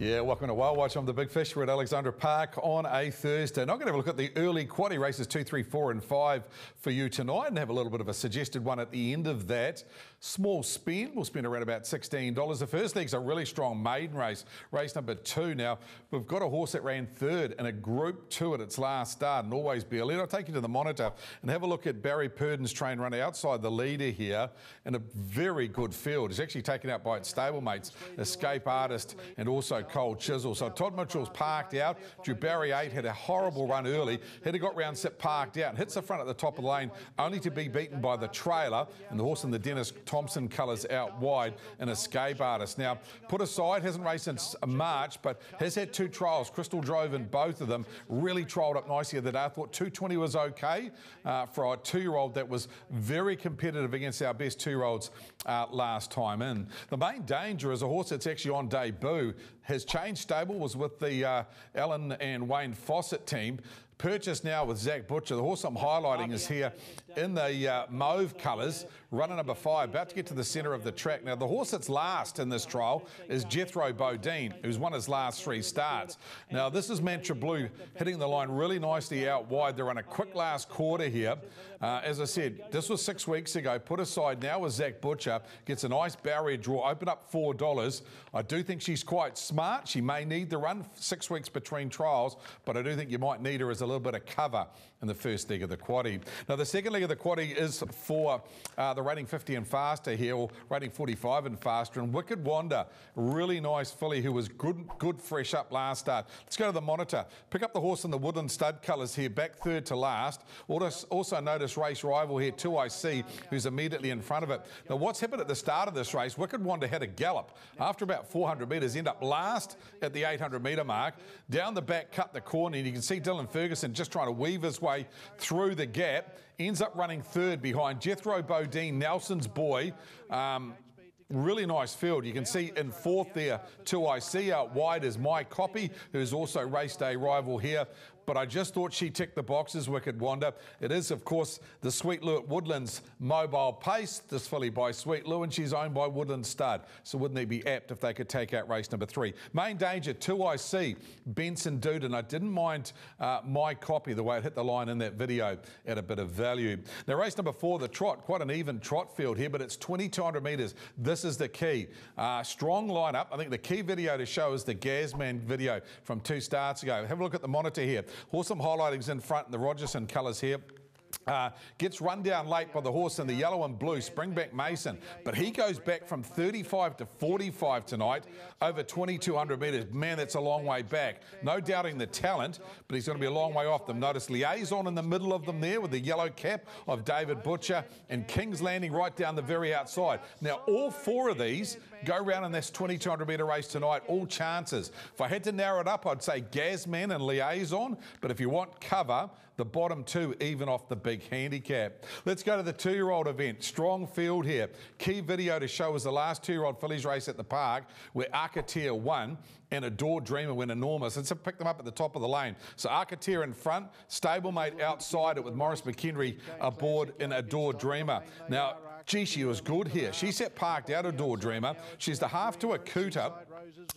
Yeah, welcome to Whale Watch. I'm the Big Fish. We're at Alexandra Park on a Thursday. Now, I'm going to have a look at the early quaddy races two, three, four, and five for you tonight and have a little bit of a suggested one at the end of that. Small spin, we'll spend around about $16. The first leg's a really strong maiden race, race number two. Now, we've got a horse that ran third in a group two at its last start and always be a leader. I'll take you to the monitor and have a look at Barry Purdon's train running outside the leader here in a very good field. He's actually taken out by its stablemates, Escape Artist and also Cold Chisel. So Todd Mitchell's parked out. Drew Barry 8 had a horrible run early. Had got round set parked out hits the front at the top of the lane, only to be beaten by the trailer and the horse in the Dennis Thompson colours out wide, an escape artist. Now, put aside, hasn't raced since March, but has had two trials. Crystal drove in both of them, really trialled up nicely the other day. I thought 220 was okay uh, for a two-year-old that was very competitive against our best two-year-olds uh, last time in. The main danger is a horse that's actually on debut, has changed stable, was with the uh, Alan and Wayne Fawcett team, purchased now with Zach Butcher. The horse I'm highlighting is here in the uh, mauve colours, runner number five, about to get to the centre of the track. Now, the horse that's last in this trial is Jethro Bodine, who's won his last three starts. Now, this is Mantra Blue hitting the line really nicely out wide. They're on a quick last quarter here. Uh, as I said, this was six weeks ago. Put aside now with Zach Butcher, gets a nice barrier draw, open up $4. I do think she's quite smart. She may need the run six weeks between trials, but I do think you might need her as a little bit of cover in the first leg of the quaddy. Now, the second leg of the quaddy is for uh, the rating 50 and faster here, or rating 45 and faster. And Wicked Wanda, really nice filly who was good, good fresh up last start. Let's go to the monitor. Pick up the horse in the woodland stud colours here, back third to last. Also notice race rival here, 2IC, who's immediately in front of it. Now, what's happened at the start of this race, Wicked Wanda had a gallop. After about 400 metres, end up last at the 800 metre mark. Down the back, cut the corner, and you can see Dylan Ferguson just trying to weave his way through the gap. Ends up running third behind Jethro Bodine, Nelson's boy. Um, really nice field. You can see in fourth there, 2IC out wide is My Copy, who's also race day rival here but I just thought she ticked the boxes, Wicked Wanda. It is, of course, the Sweet Lou at Woodlands mobile pace, this filly by Sweet Lou, and she's owned by Woodland Stud. So wouldn't they be apt if they could take out race number three? Main danger, 2IC, Benson Duden. I didn't mind uh, my copy, the way it hit the line in that video at a bit of value. Now, race number four, the trot, quite an even trot field here, but it's 2,200 metres. This is the key. Uh, strong lineup. I think the key video to show is the Gazman video from two starts ago. Have a look at the monitor here. Horse I'm highlighting is in front in the Rogerson colours here. Uh, gets run down late by the horse in the yellow and blue, Springback Mason. But he goes back from 35 to 45 tonight, over 2,200 metres. Man, that's a long way back. No doubting the talent, but he's going to be a long way off them. Notice Liaison in the middle of them there with the yellow cap of David Butcher and King's Landing right down the very outside. Now, all four of these go round in this 2,200 metre race tonight, all chances. If I had to narrow it up, I'd say Gazman and Liaison, but if you want cover, the bottom two even off the big handicap. Let's go to the two-year-old event. Strong field here. Key video to show is the last two-year-old fillies race at the park where Arcatea won and Adore Dreamer went enormous. And so picked them up at the top of the lane. So Arcatea in front, stablemate outside it with Maurice McKendry aboard in Adore Dreamer. Now, Gee, she was good here. She set parked out of door, Dreamer. She's the half to a cooter.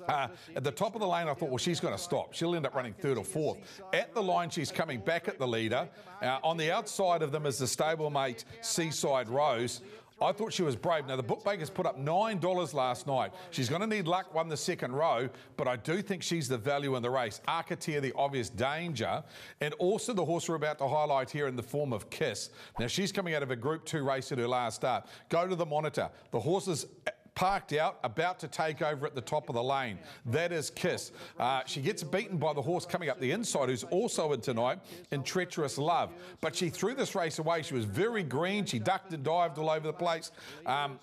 Uh, at the top of the lane, I thought, well, she's going to stop. She'll end up running third or fourth. At the line, she's coming back at the leader. Uh, on the outside of them is the stablemate Seaside Rose. I thought she was brave. Now, the bookmakers put up $9 last night. She's going to need luck, won the second row, but I do think she's the value in the race. Arcatea, the obvious danger, and also the horse we're about to highlight here in the form of Kiss. Now, she's coming out of a Group 2 race at her last start. Go to the monitor. The horses parked out, about to take over at the top of the lane. That is Kiss. Uh, she gets beaten by the horse coming up the inside, who's also in tonight, in Treacherous Love. But she threw this race away. She was very green. She ducked and dived all over the place. Um,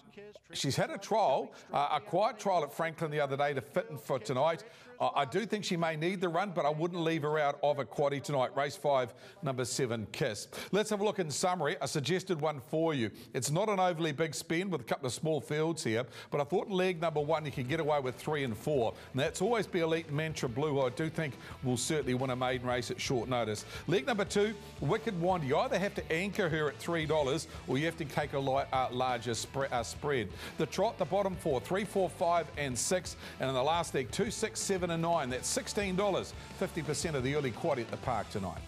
she's had a trial, uh, a quiet trial at Franklin the other day to fit in for tonight. I do think she may need the run, but I wouldn't leave her out of a quaddy tonight. Race five, number seven, Kiss. Let's have a look in summary. A suggested one for you. It's not an overly big spin with a couple of small fields here. But I thought leg number one, you could get away with three and four. And that's always be elite mantra blue, who I do think will certainly win a maiden race at short notice. Leg number two, Wicked Wand. You either have to anchor her at $3 or you have to take a light, uh, larger spre uh, spread. The trot, the bottom four, three, four, five, and six. And in the last leg, two, six, seven, and nine. That's $16. 50% of the early quad at the park tonight.